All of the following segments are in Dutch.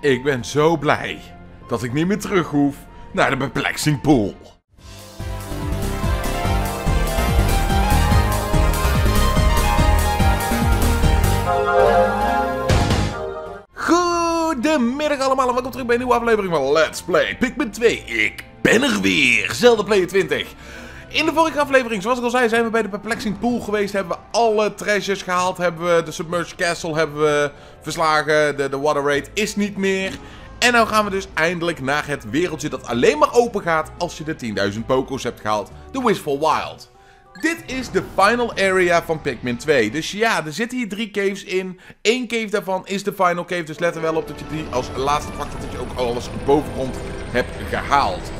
Ik ben zo blij dat ik niet meer terug hoef naar de Perplexing Pool. Goedemiddag allemaal en welkom terug bij een nieuwe aflevering van Let's Play Pikmin 2. Ik ben er weer, Zelda Player 20. In de vorige aflevering, zoals ik al zei, zijn we bij de Perplexing Pool geweest. Hebben we alle treasures gehaald. Hebben we de Submerged Castle hebben we verslagen. De, de Water Raid is niet meer. En nou gaan we dus eindelijk naar het wereldje dat alleen maar open gaat als je de 10.000 Poco's hebt gehaald. De Wistful Wild. Dit is de final area van Pikmin 2. Dus ja, er zitten hier drie caves in. Eén cave daarvan is de final cave. Dus let er wel op dat je die als laatste pakt. Dat je ook alles bovengrond hebt gehaald.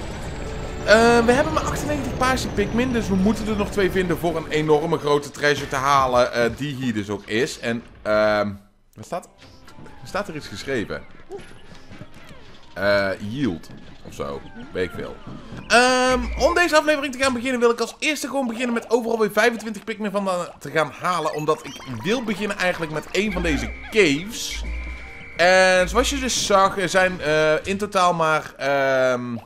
Uh, we hebben maar 98 paarse Pikmin. Dus we moeten er nog twee vinden voor een enorme grote treasure te halen. Uh, die hier dus ook is. En, ehm... Wat staat... Staat er iets geschreven? Uh, yield. Of zo. Weet ik veel. Um, om deze aflevering te gaan beginnen wil ik als eerste gewoon beginnen met overal weer 25 Pikmin van te gaan halen. Omdat ik wil beginnen eigenlijk met een van deze caves. En zoals je dus zag, er zijn in totaal maar... Um,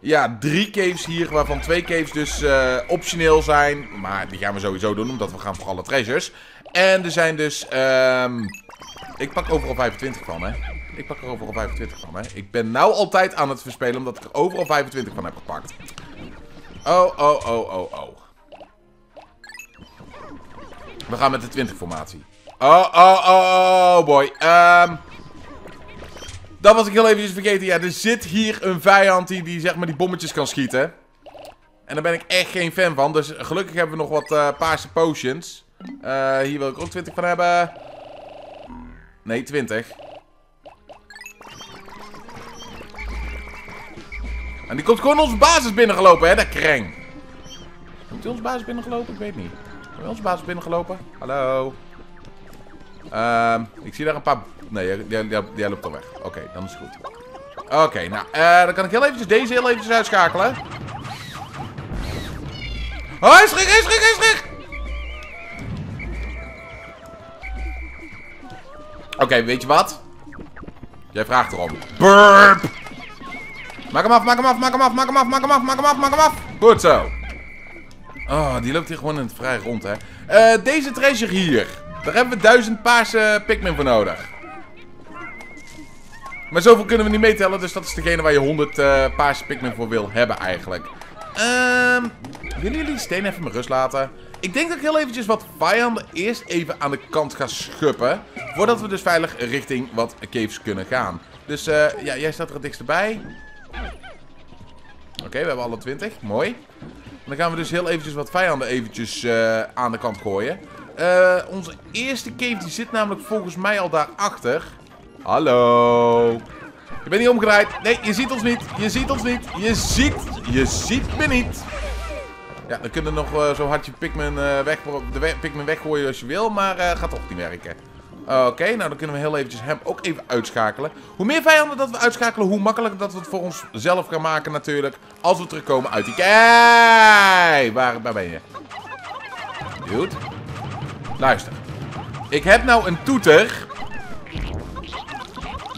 ja, drie caves hier, waarvan twee caves dus uh, optioneel zijn. Maar die gaan we sowieso doen, omdat we gaan voor alle treasures. En er zijn dus... Um, ik pak overal 25 van, hè. Ik pak er overal 25 van, hè. Ik ben nou altijd aan het verspelen, omdat ik er overal 25 van heb gepakt. Oh, oh, oh, oh, oh. We gaan met de 20 formatie. Oh, oh, oh, oh, boy. Um, dat was ik heel eventjes vergeten. Ja, er zit hier een vijand die, die zeg maar die bommetjes kan schieten. En daar ben ik echt geen fan van. Dus gelukkig hebben we nog wat uh, paarse potions. Uh, hier wil ik ook 20 van hebben. Nee, 20. En die komt gewoon onze basis binnengelopen, hè, dat kreng. Komt hij onze basis binnengelopen? Ik weet niet. Komt onze basis binnengelopen? Hallo? Um, ik zie daar een paar... Nee, die loopt al weg. Oké, okay, dan is het goed. Oké, nou, uh, dan kan ik heel eventjes deze heel eventjes uitschakelen. Oh, hij is schrik, hij is schrik, hij! Oké, weet je wat? Jij vraagt erom. Burp! Maak hem af, maak hem af, maak hem af, maak hem af, maak hem af, maak hem af, maak hem af. Goed zo. Oh, die loopt hier gewoon in het vrij rond, hè. Uh, deze treasure hier. Daar hebben we duizend paarse Pikmin voor nodig. Maar zoveel kunnen we niet meetellen, dus dat is degene waar je 100 uh, paarse Pikmin voor wil hebben eigenlijk. Ehm, willen jullie steen even met rust laten? Ik denk dat ik heel eventjes wat vijanden eerst even aan de kant ga schuppen. Voordat we dus veilig richting wat caves kunnen gaan. Dus uh, ja, jij staat er het dichtst bij. Oké, we hebben alle 20. Mooi. Dan gaan we dus heel eventjes wat vijanden eventjes uh, aan de kant gooien. Uh, onze eerste cave die zit namelijk volgens mij al daarachter. Hallo. Je bent niet omgedraaid. Nee, je ziet ons niet. Je ziet ons niet. Je ziet, je ziet me niet. Ja, dan kunnen we nog uh, zo hard je Pikmin, weg, de Pikmin weggooien als je wil. Maar gaat toch niet werken. Oké, nou dan kunnen we heel eventjes hem ook even uitschakelen. Hoe meer vijanden dat we uitschakelen, hoe makkelijker dat we het voor onszelf gaan maken natuurlijk. Als we terugkomen uit die... Kei! Waar, waar ben je? Dude. Luister. Ik heb nou een toeter.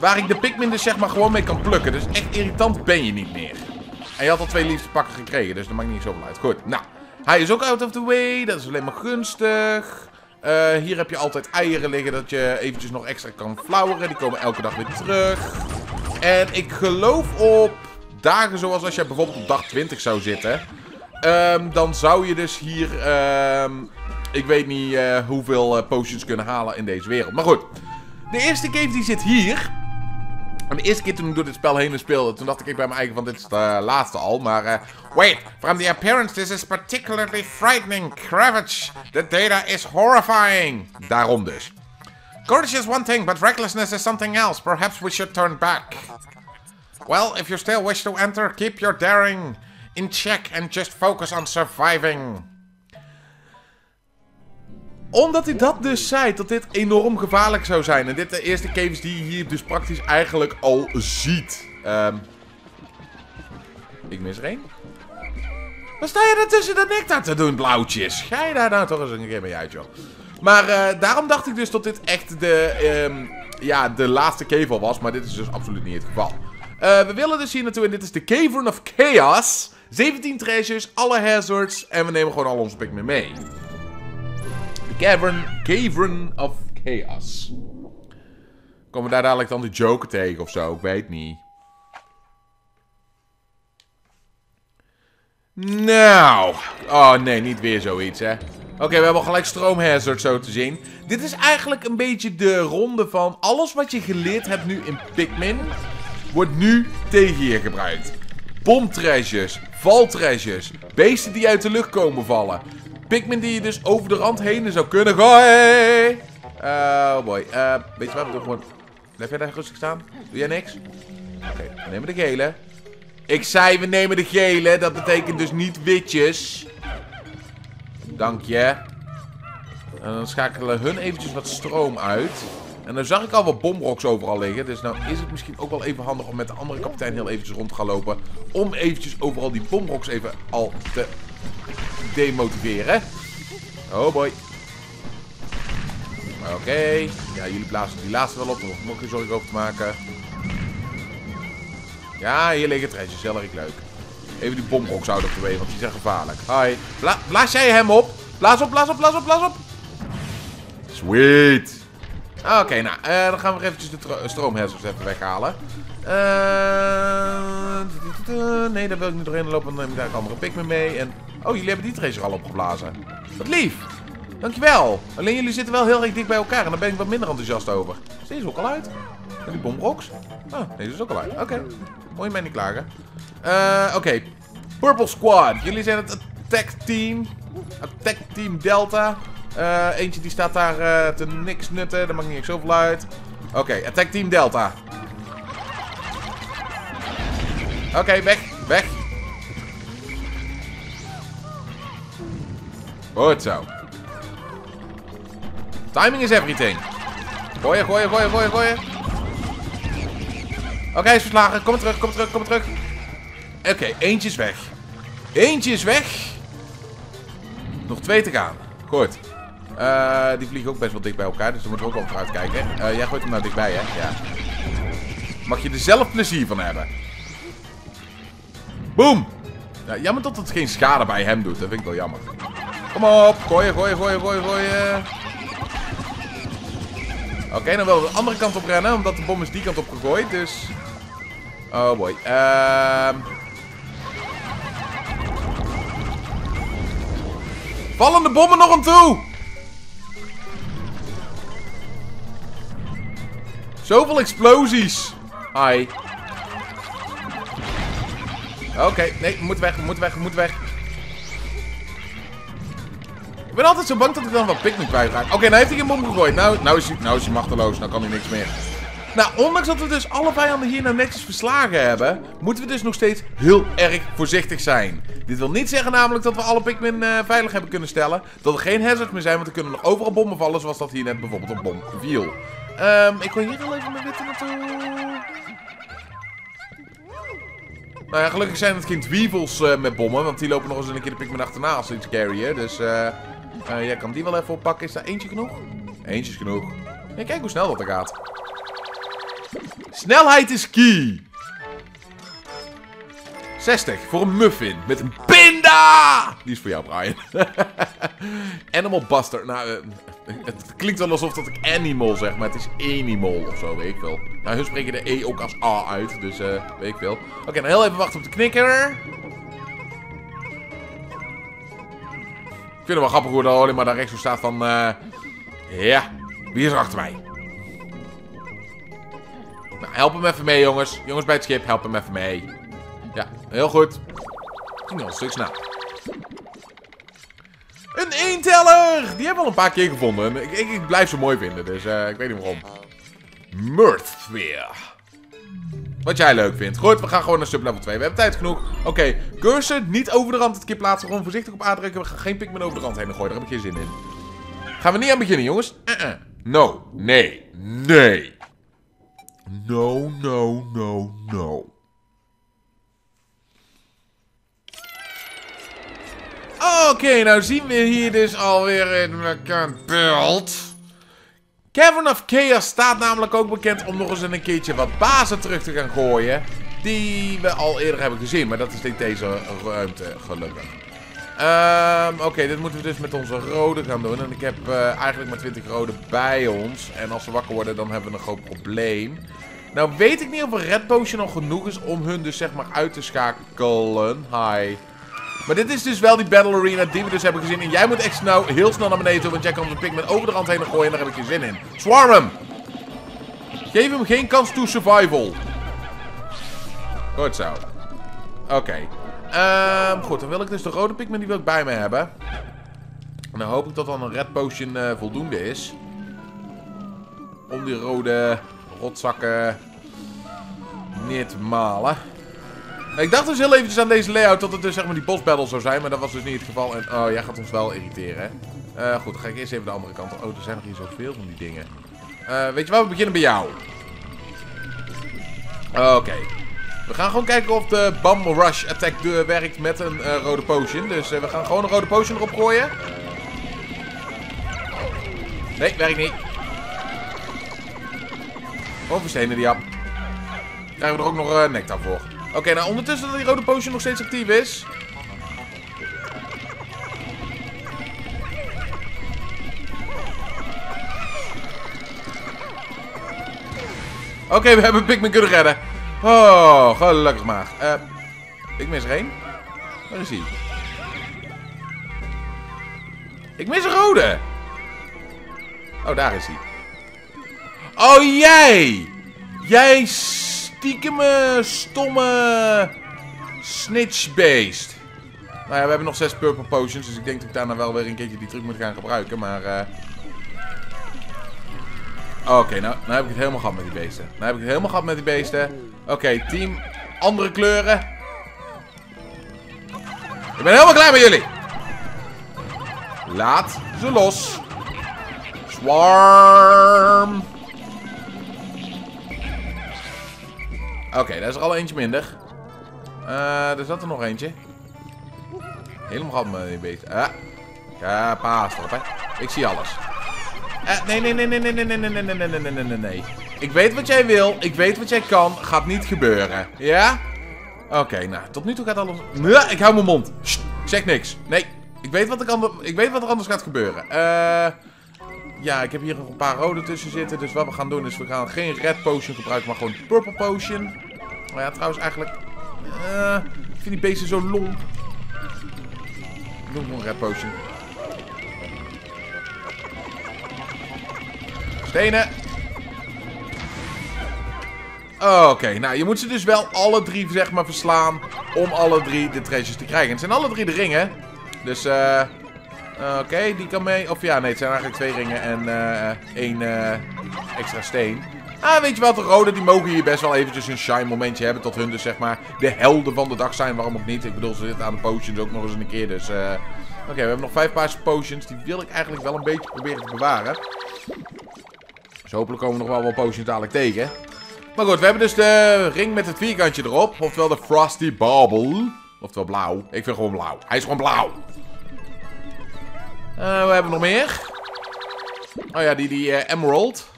Waar ik de Pikmin dus zeg maar gewoon mee kan plukken. Dus echt irritant ben je niet meer. En je had al twee liefste pakken gekregen. Dus dat maakt niet zoveel uit. Goed. Nou. Hij is ook out of the way. Dat is alleen maar gunstig. Uh, hier heb je altijd eieren liggen. Dat je eventjes nog extra kan flauweren. Die komen elke dag weer terug. En ik geloof op dagen zoals als je bijvoorbeeld op dag 20 zou zitten. Um, dan zou je dus hier... Um, ik weet niet uh, hoeveel uh, potions kunnen halen in deze wereld. Maar goed. De eerste cave die zit hier. En de eerste keer toen ik door dit spel heen speelde, toen dacht ik bij mijn eigen van dit is de uh, laatste al. Maar, uh, wait, from the appearance this is particularly frightening. Cravage, the data is horrifying. Daarom dus. Courage is one thing, but recklessness is something else. Perhaps we should turn back. Well, if you still wish to enter, keep your daring in check and just focus on surviving omdat hij dat dus zei, dat dit enorm gevaarlijk zou zijn. En dit de eerste caves die je hier dus praktisch eigenlijk al ziet. Um, ik mis er één. Wat sta je tussen de nectar te doen, blauwtjes? Ga je daar nou toch eens een keer mee uit, joh. Maar uh, daarom dacht ik dus dat dit echt de um, ja, de laatste cave al was. Maar dit is dus absoluut niet het geval. Uh, we willen dus hier naartoe en dit is de Cavern of Chaos. 17 treasures, alle hazards en we nemen gewoon al onze Pikmin mee. Cavern, Cavern of Chaos. Komen we daar dadelijk dan de Joker tegen of zo? Ik weet niet. Nou. Oh nee, niet weer zoiets hè. Oké, we hebben gelijk stroomhazard zo te zien. Dit is eigenlijk een beetje de ronde van alles wat je geleerd hebt nu in Pikmin. Wordt nu tegen je gebruikt. Bomtreasures, valtreasures, beesten die uit de lucht komen vallen. Pikmin die je dus over de rand heen zou kunnen gooien. Oh boy. Uh, weet je wat, we doen gewoon... Blijf jij daar rustig staan? Doe jij niks? Oké, we nemen de gele. Ik zei we nemen de gele. Dat betekent dus niet witjes. Dank je. En dan schakelen hun eventjes wat stroom uit. En dan zag ik al wat bomroks overal liggen. Dus nou is het misschien ook wel even handig om met de andere kapitein heel eventjes rond te gaan lopen. Om eventjes overal die bomroks even al te demotiveren. Oh boy. Oké. Ja, jullie blazen die laatste wel op. Er nog een zorg over te maken. Ja, hier liggen treasures. Heel erg leuk. Even die bomroks houden op de weg, want die zijn gevaarlijk. Hi. blaas jij hem op? Blaas op, blaas op, blaas op, blaas op. Sweet. Oké, nou, uh, dan gaan we eventjes de stroomhazards even weghalen. Uh, nee, daar wil ik niet doorheen lopen, dan neem ik daar een andere Pikmin mee. En, oh, jullie hebben die tracer al opgeblazen. Wat lief. Dankjewel. Alleen jullie zitten wel heel erg dicht bij elkaar en daar ben ik wat minder enthousiast over. Is deze ook al uit? En die bomroks? Oh, deze is ook al uit. Oké. Je mij niet klagen. Uh, Oké. Purple Squad. Jullie zijn het attack team. Attack team Delta. Uh, eentje die staat daar uh, te niks nutten. Daar maakt niet zoveel uit. Oké, attack team Delta. Oké, weg. Weg. Goed zo. Timing is everything. Gooien, gooien, gooien, gooien, gooien. Oké, is verslagen. Kom terug, kom terug, kom terug. Oké, eentje is weg. Eentje is weg. Nog twee te gaan. Goed. Uh, die vliegen ook best wel dik bij elkaar, dus daar moeten ook wel vooruit kijken. Uh, jij gooit hem nou dichtbij, hè? Ja. Mag je er zelf plezier van hebben. Boom! Ja, jammer dat het geen schade bij hem doet. Dat vind ik wel jammer. Kom op. Gooien, gooien, gooien, gooien, gooien. Oké, dan wel de andere kant op rennen, omdat de bom is die kant op gegooid, dus... Oh boy. Ehm... Vallen de bommen nog aan toe? Zoveel explosies. Hi. Oké, nee, we moeten weg, we moeten weg, we moeten weg. Ik ben altijd zo bang dat ik dan wat Pikmin kwijtraak. Oké, nou heeft hij een bom gegooid. Nou, nou, is hij, nou is hij machteloos, nou kan hij niks meer. Nou, ondanks dat we dus alle vijanden hier nou netjes verslagen hebben, moeten we dus nog steeds heel erg voorzichtig zijn. Dit wil niet zeggen namelijk dat we alle Pikmin uh, veilig hebben kunnen stellen. Dat er geen hazards meer zijn, want er kunnen nog overal bommen vallen, zoals dat hier net bijvoorbeeld een bom viel. Um, ik wil hier wel even mijn witte naartoe. Nou ja, gelukkig zijn het geen Dweevils uh, met bommen, want die lopen nog eens een keer de Pikmin achterna als iets carryen. Dus uh, uh, jij kan die wel even oppakken. Is daar eentje genoeg? Eentje is genoeg. Kijk hoe snel dat er gaat. Snelheid is key. 60 voor een muffin met een pinda! Die is voor jou, Brian. Animal Buster. Nou, uh, het klinkt wel alsof dat ik animal zeg, maar het is animal of zo, weet ik veel. Nou, hun spreken de E ook als A uit, dus uh, weet ik veel. Oké, okay, nou heel even wachten op de knikker. Ik vind het wel grappig hoe er alleen maar daar rechts zo staat van... Uh, ja, wie is er achter mij? Nou, help hem even mee, jongens. Jongens bij het schip, help hem even mee. Ja, heel goed. Ging al een stuk snel. Een eenteller! Die hebben we al een paar keer gevonden. Ik, ik, ik blijf ze mooi vinden, dus uh, ik weet niet waarom. Mirthsphere. Wat jij leuk vindt. Goed, we gaan gewoon naar sublevel 2. We hebben tijd genoeg. Oké, okay. cursor niet over de rand het keer plaatsen. Gewoon voorzichtig op aandrukken. We gaan geen Pikmin over de rand heen gooien. Daar heb ik geen zin in. Gaan we niet aan beginnen, jongens? Uh -uh. No. Nee. Nee. No, no, no, no. Oké, nou zien we hier dus alweer in mijn beeld. Cavern of Chaos staat namelijk ook bekend om nog eens een keertje wat bazen terug te gaan gooien. Die we al eerder hebben gezien, maar dat is niet deze ruimte, gelukkig. Um, Oké, dit moeten we dus met onze rode gaan doen. En ik heb uh, eigenlijk maar 20 rode bij ons. En als ze wakker worden, dan hebben we een groot probleem. Nou weet ik niet of een red potion al genoeg is om hun dus zeg maar uit te schakelen. Hi. Maar dit is dus wel die battle arena die we dus hebben gezien. En jij moet echt nou heel snel naar beneden toe, want jij kan de pigment over de rand heen gooien en daar heb ik geen zin in. Swarm hem! Geef hem geen kans toe survival. Goed zo. Oké. Um, goed, dan wil ik dus de rode pigment die wil ik bij me hebben. En dan hoop ik dat dan een red potion uh, voldoende is. Om die rode rotzakken neer te malen. Ik dacht dus heel eventjes aan deze layout dat het dus zeg maar die boss battle zou zijn. Maar dat was dus niet het geval. En oh, jij gaat ons wel irriteren. Uh, goed, dan ga ik eerst even de andere kant. Oh, er zijn nog hier zoveel van die dingen. Uh, weet je wat, we beginnen bij jou. Oké. We gaan gewoon kijken of de Bam Rush Attack werkt met een uh, rode potion. Dus we gaan gewoon een rode potion erop gooien. Nee, werkt niet. Gewoon verstenen die ap. Krijgen we er ook nog nectar voor. Oké, nou ondertussen dat die rode potion nog steeds actief is. Oké, we hebben Pikmin kunnen redden. Oh, gelukkig maar. Uh, ik mis er één. Waar is hij? Ik mis een rode. Oh, daar is hij. Oh, jij! Jij stiekeme, stomme snitchbeest. Nou ja, we hebben nog zes purple potions, dus ik denk dat ik daarna wel weer een keertje die truc moet gaan gebruiken, maar... Uh... Oké, nou, nou heb ik het helemaal gehad met die beesten. Nou heb ik het helemaal gehad met die beesten. Oké, team. Andere kleuren. Ik ben helemaal klaar met jullie. Laat ze los. Swarm. Oké, daar is er al eentje minder. Uh, er zat er nog eentje. Helemaal die beest. Ah. Ja, paas erop, hè. Ik zie alles. Uh, nee, nee, nee, nee, nee, nee, nee, nee, nee, nee, nee, nee, nee. Ik weet wat jij wil. Ik weet wat jij kan. Gaat niet gebeuren. Ja? Oké, nou, tot nu toe gaat alles... Ja, ik hou mijn mond. Sst, zeg niks. Nee, ik weet, wat er ik weet wat er anders gaat gebeuren. Eh... Ja, ik heb hier nog een paar rode tussen zitten. Dus wat we gaan doen is we gaan geen red potion gebruiken, maar gewoon purple potion. Maar ja, trouwens eigenlijk... Uh, ik vind die beesten zo lomp. Doe gewoon red potion. Stenen. Oké, nou je moet ze dus wel alle drie zeg maar verslaan om alle drie de treasures te krijgen. Het zijn alle drie de ringen. Dus eh... Oké, die kan mee. Of ja, nee, het zijn eigenlijk twee ringen en uh, één uh, extra steen. Ah, weet je wat, de rode die mogen hier best wel eventjes een shine momentje hebben. Tot hun dus zeg maar de helden van de dag zijn. Waarom ook niet? Ik bedoel, ze zitten aan de potions ook nog eens een keer. Dus oké, we hebben nog vijf paarse potions. Die wil ik eigenlijk wel een beetje proberen te bewaren. Dus hopelijk komen we nog wel wat potions dadelijk tegen. Maar goed, we hebben dus de ring met het vierkantje erop. Oftewel de Frosty Bauble. Oftewel blauw. Ik vind gewoon blauw. Hij is gewoon blauw. Uh, we hebben nog meer. Oh ja, die, die uh, Emerald.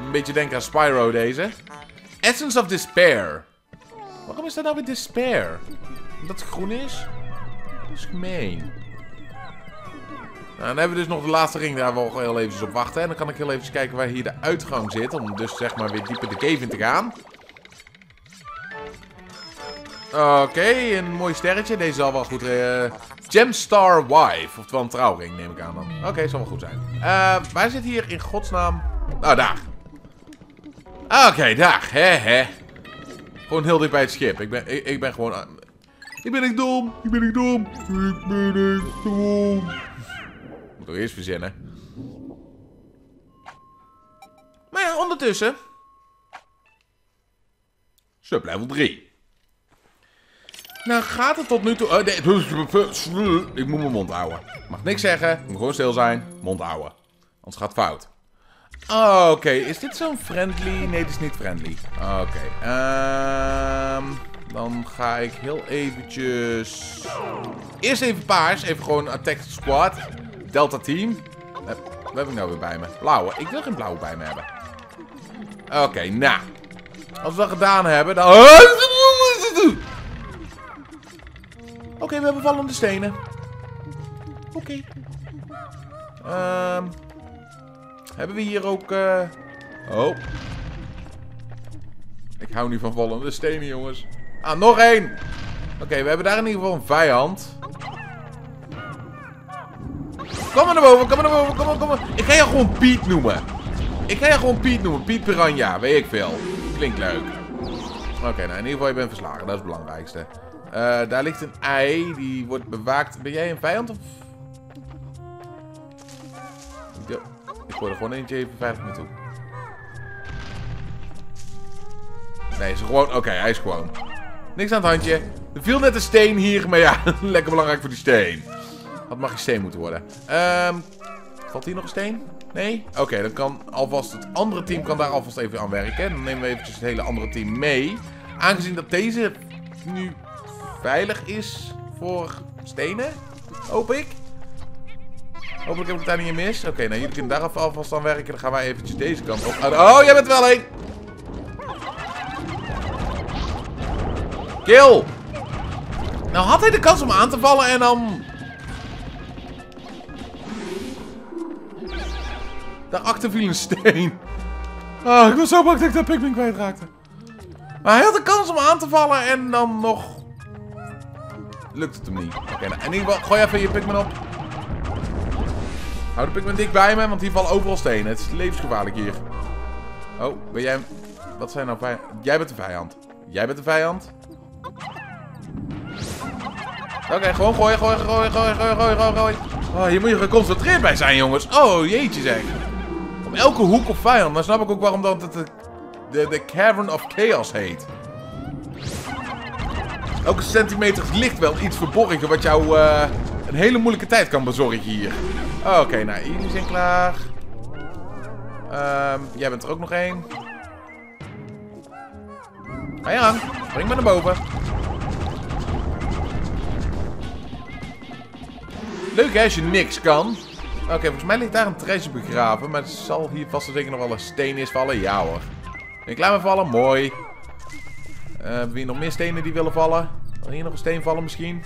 Een beetje denken aan Spyro deze. Essence of Despair. Waarom is dat nou weer Despair? Omdat het groen is? Dat is gemeen. Nou, dan hebben we dus nog de laatste ring. Daar we heel even op wachten. En dan kan ik heel even kijken waar hier de uitgang zit. Om dus zeg maar weer dieper de cave in te gaan. Oké, een mooi sterretje. Deze zal wel goed... Uh, Gemstar Wife. Oftewel een trouwring, neem ik aan dan. Oké, zal wel goed zijn. Uh, waar zit hier in godsnaam... Oh, daar. Oké, daar. He, he. Gewoon heel dicht bij het schip. Ik ben, ik, ik ben gewoon... ik ben echt dom. Ik ben echt dom. Ik ben echt dom. Moet toch eerst verzinnen. Maar ja, ondertussen... Sublevel 3. Nou gaat het tot nu toe... Oh. Ik moet mijn mond houden. Mag niks zeggen. Ik moet gewoon stil zijn. Mond houden. Anders gaat het fout. Oké, is dit zo'n friendly? Nee, dit is niet friendly. Oké. Um, dan ga ik heel eventjes... Eerst even paars. Even gewoon attack squad. Delta team. Eh, Wat heb ik nou weer bij me? Blauwe. Ik wil geen blauwe bij me hebben. Oké, nou. Als we dat gedaan hebben, dan... we hebben vallende stenen. Oké. Ehm, hebben we hier ook... eh, Oh. Ik hou niet van vallende stenen, jongens. Ah, nog één. Oké, we hebben daar in ieder geval een vijand. Kom maar naar boven, kom maar naar boven, kom maar, kom maar. Ik ga je gewoon Piet noemen. Ik ga je gewoon Piet noemen. Piet Piranha, weet ik veel. Klinkt leuk. Oké, nou in ieder geval, je bent verslagen. Dat is het belangrijkste. Eh, daar ligt een ei, die wordt bewaakt. Ben jij een vijand of... Ja, ik gooi er gewoon eentje even veilig naartoe. Nee, is gewoon... Oké, hij is gewoon. Niks aan het handje. Er viel net een steen hier, maar ja, lekker belangrijk voor die steen. Wat mag je steen moeten worden? Ehm, valt hier nog een steen? Nee? Oké, dan kan alvast het andere team kan daar alvast even aan werken. Dan nemen we eventjes het hele andere team mee. Aangezien dat deze nu veilig is voor stenen, hoop ik. Hopelijk heb ik het daar niet in mis. Oké, nou jullie kunnen daar alvast aan werken. Dan gaan wij eventjes deze kant op. Oh, jij bent wel een! Kill! Nou had hij de kans om aan te vallen en dan... Daarachter viel een steen. Ah, ik was zo bang dat ik dat Pikmin kwijtraakte. Maar hij had de kans om aan te vallen en dan nog... Lukt het hem niet. Oké, nou, ieder geval, gooi even je Pikmin op. Hou de Pikmin dik bij me, want hier vallen overal stenen. Het is levensgevaarlijk hier. Oh, ben jij... Wat zijn nou vijanden? Jij bent de vijand. Jij bent de vijand. Oké, gewoon gooien, gooien, gooien, gooien, gooien, gooien, gooien, gooien. Oh, hier moet je geconcentreerd bij zijn, jongens. Oh, jeetje zeg. Op elke hoek of vijand. Dan snap ik ook waarom dat het de, de Cavern of Chaos heet. Elke centimeter ligt wel iets verborgen wat jou eh, een hele moeilijke tijd kan bezorgen hier. Oké, nou, jullie zijn klaar. Ehm, jij bent er ook nog één. Ga je aan. Spring maar naar boven. Leuk hè, als je niks kan. Oké, volgens mij ligt daar een treasure begraven. Maar het zal hier vast en zeker nog wel een steen is vallen. Ja hoor. Ben je klaar met vallen? Mooi. Uh, hebben we hier nog meer stenen die willen vallen? Wil hier nog een steen vallen misschien?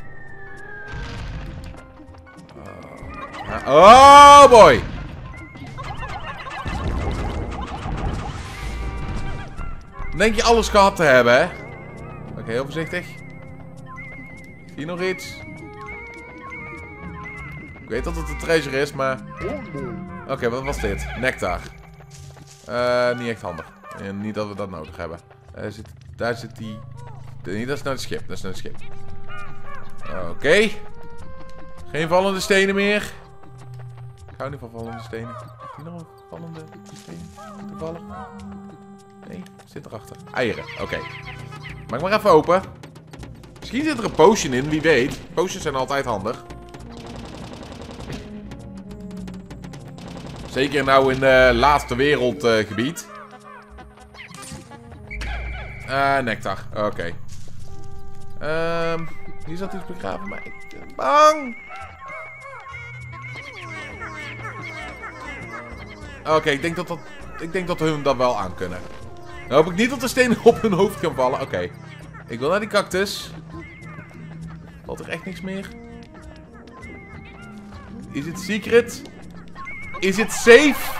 Uh, oh boy! Denk je alles gehad te hebben, hè? Oké, heel voorzichtig. Hier nog iets. Ik weet dat het een treasure is, maar... Oké, wat was dit? Nectar. Uh, niet echt handig. En niet dat we dat nodig hebben. Uh, zit, daar zit die... Nee, dat is naar het schip. Dat is naar het schip. Oké. Geen vallende stenen meer. Ik hou niet van vallende stenen. Hier nog een vallende steen? Toevallig? Nee, zit erachter. Eieren, oké. Maak maar even open. Misschien zit er een potion in, wie weet. Potions zijn altijd handig. Zeker nou in uh, laatste wereldgebied. Uh, nectar, oké. Ehm, hier zat iets begraven, maar ik ben bang. Oké, ik denk dat dat... Ik denk dat hun dat wel aan kunnen. Dan hoop ik niet dat de stenen op hun hoofd kan vallen. Oké. Ik wil naar die cactus. Valt er echt niks meer? Is het secret? Is het safe?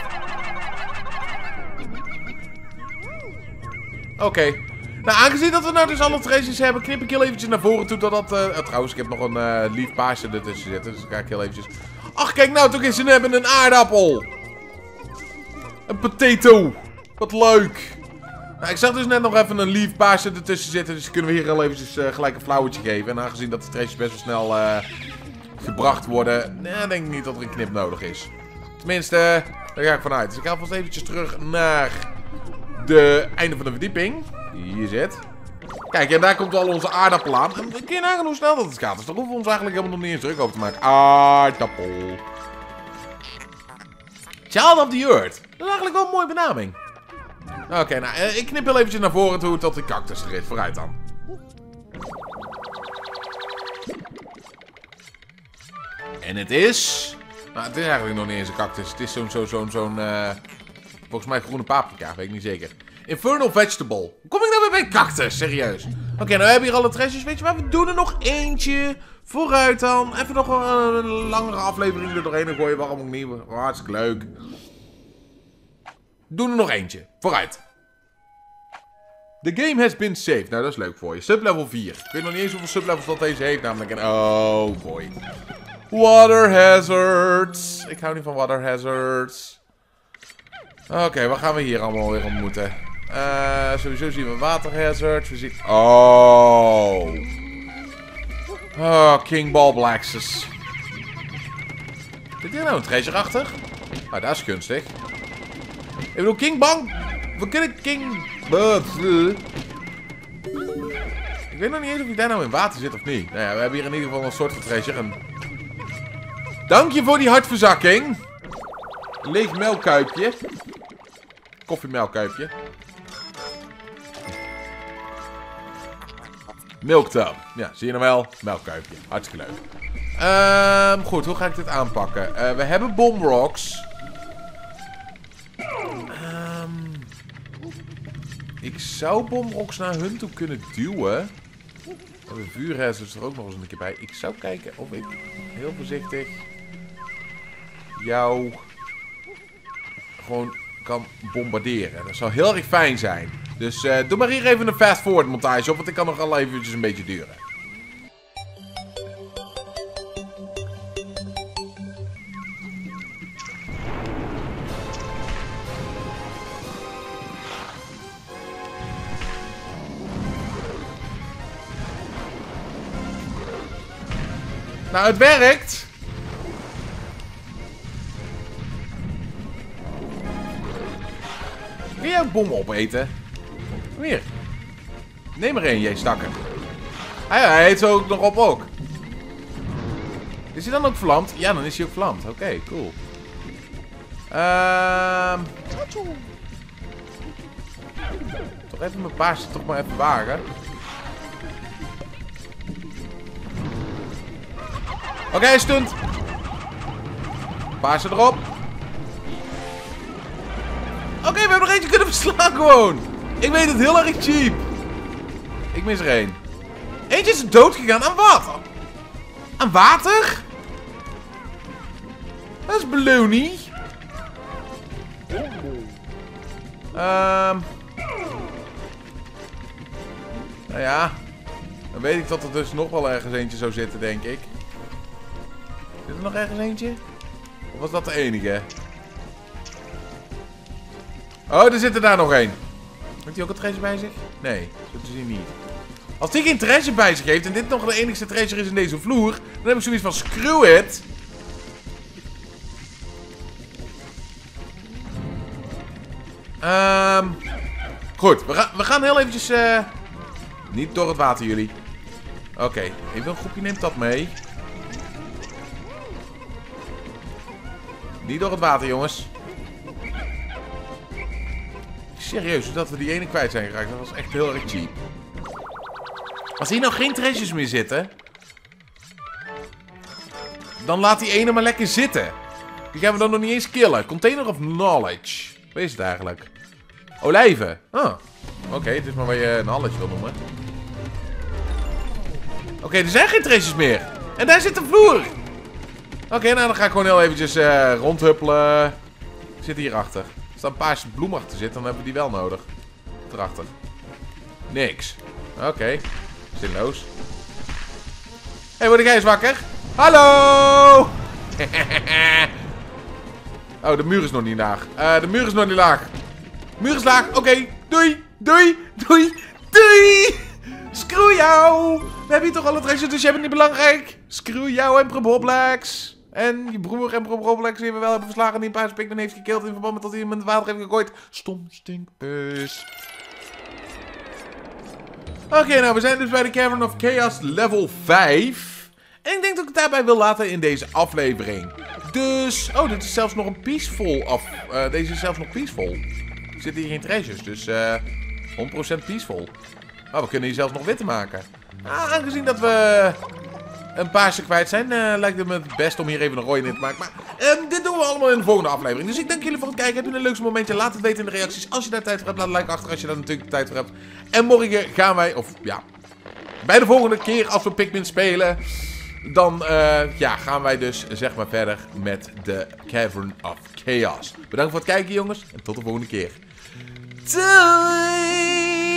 Oké. Nou, aangezien dat we nou dus alle treasures hebben, knip ik heel eventjes naar voren toe. Totdat, uh, trouwens, ik heb nog een uh, lief paasje ertussen zitten. Dus ga ik heel eventjes... Ach, kijk nou, toch eens, ze hebben een aardappel. Een potato. Wat leuk. Nou, ik zag dus net nog even een lief paasje ertussen zitten. Dus kunnen we hier al eventjes uh, gelijk een flauwtje geven. En aangezien dat de treasures best wel snel gebracht worden, nou, denk ik niet dat er een knip nodig is. Tenminste, daar ga ik vanuit. Dus ik ga vast eventjes terug naar de einde van de verdieping. Hier zit. Kijk, en daar komt al onze aardappel aan. En kun je hoe snel dat het gaat. Dus daar hoeven we ons eigenlijk helemaal nog niet eens druk over te maken. Aardappel. Child of the Earth. Dat is eigenlijk wel een mooie benaming. Oké, nou, ik knip heel eventjes naar voren toe tot die cactus er is. Vooruit dan. En het is... Nou, het is eigenlijk nog niet eens een cactus. Het is zo'n, zo'n, zo'n, zo'n, eh, volgens mij groene paprika, weet ik niet zeker. Infernal Vegetable. Kom cactus? Serieus. Oké, nou hebben we hier alle treasures. Weet je wat? We doen er nog eentje. Vooruit dan. Even nog een, een langere aflevering er doorheen gooien. Waarom ook niet? Hartstikke leuk. Doen er nog eentje. Vooruit. The game has been saved. Nou, dat is leuk voor je. Sublevel 4. Ik weet nog niet eens hoeveel sublevels dat deze heeft. Namelijk een... Oh, boy. Water hazards. Ik hou niet van water hazards. Oké, wat gaan we hier allemaal weer ontmoeten? Uh, sowieso zien we water hazards. We zien... Oh. Oh, King Ball Blaxes. Zit hier nou een treasure achter? Ah, dat is gunstig. Ik bedoel, King Bang... We kunnen King... Ik weet nog niet eens of hij daar nou in water zit of niet. Nou ja, we hebben hier in ieder geval een soort van treasure. Een... Dank je voor die hartverzakking. Leeg melkkuipje. Koffiemelkkuipje. Milktub. Ja, zie je nou wel? Melkkuipje. Hartstikke leuk. Um, goed, hoe ga ik dit aanpakken? Uh, we hebben bombrocks. Um, ik zou bombrocks naar hun toe kunnen duwen. De vuurrest is er ook nog eens een keer bij. Ik zou kijken of ik heel voorzichtig jou gewoon kan bombarderen. Dat zou heel erg fijn zijn. Dus uh, doe maar hier even een fast forward montage op, want ik kan nog al eventjes een beetje duren. Nou, het werkt. Kun jij een bom opeten? Neem er een, jij stakker. Hij eet zo ook nog op ook. Is hij dan ook vlamd? Ja, dan is hij ook vlamd. Oké, cool. Ehm... Toch even mijn paasje toch maar even wagen. Oké, okay, stunt. Paarse erop. Oké, we hebben nog eentje kunnen verslaan gewoon. Ik weet het heel erg cheap. Ik mis er één. Eentje is dood gegaan. Aan wat? Aan water? Dat is belonie. Ehm. Nou ja. Dan weet ik dat er dus nog wel ergens eentje zou zitten, denk ik. Zit er nog ergens eentje? Of was dat de enige? Oh, er zit er daar nog één. Heeft hij ook een treasure bij zich? Nee, zo te zien niet. Als hij geen treasure bij zich heeft en dit nog de enige treasure is in deze vloer, dan heb ik zoiets van screw it. Um, goed, we, gaan we gaan heel eventjes... Uh, niet door het water, jullie. Oké, even een groepje neemt dat mee. Niet door het water, jongens. Serieus, dat we die ene kwijt zijn geraakt, dat was echt heel erg cheap. Als hier nou geen treasures meer zitten... Dan laat die ene maar lekker zitten. Die gaan we dan nog niet eens killen. Container of knowledge. Wat is het eigenlijk? Olijven. Oh. Oké, dit is maar wat je knowledge wil noemen. Oké, er zijn geen treasures meer. En daar zit de vloer. Oké, nou dan ga ik gewoon heel eventjes uh, rondhuppelen. Ik zit hierachter. Als er een paarse bloem achter zit, dan hebben we die wel nodig. Erachter. Niks. Oké. Zinloos. Hé, hey, word ik eens wakker? Hallo! oh, de muur is nog niet laag. Uh, de muur is nog niet laag. De muur is laag. Oké. Doei. Doei. Doei. Doei. Screw jou. We hebben hier toch alle treasures, dus jij bent niet belangrijk. Screw jou en Proboblex. En je broer en Roblex die we wel hebben verslagen die een paar heeft gekild in verband met dat hij hem in het water heeft gegooid. Stom stinkbus. Oké, nou we zijn dus bij de Cavern of Chaos level 5. En ik denk dat ik het daarbij wil laten in deze aflevering. Dus, oh dit is zelfs nog een peaceful af. Uh, deze is zelfs nog peaceful. Er zitten hier geen treasures, dus uh, eh, 100% peaceful. Oh, we kunnen hier zelfs nog witte maken. Ah, aangezien dat we een paarse kwijt zijn, eh, lijkt het me het best om hier even een rode in te maken. Maar ehm, dit we allemaal in de volgende aflevering. Dus ik dank jullie voor het kijken. Heb je een leukste momentje? Laat het weten in de reacties. Als je daar tijd voor hebt, laat een like achter als je daar natuurlijk tijd voor hebt. En morgen gaan wij, of ja, bij de volgende keer als we Pikmin spelen... Dan uh, ja, gaan wij dus zeg maar verder met de Cavern of Chaos. Bedankt voor het kijken jongens en tot de volgende keer. Doei!